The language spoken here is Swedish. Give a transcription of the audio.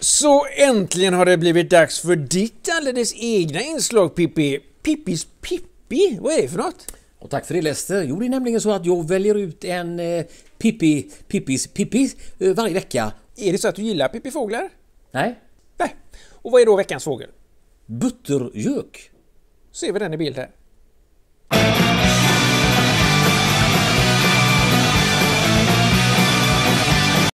Så äntligen har det blivit dags för ditt alldeles egna inslag Pippi. Pippis Pippi, vad är det för något? Och tack för det Lester. Jo, det är nämligen så att jag väljer ut en eh, Pippi, Pippis, Pippi eh, varje vecka. Är det så att du gillar pippifåglar? Nej, Nej. Och vad är då veckans fågel? buttergök. Ser vi den i bild här?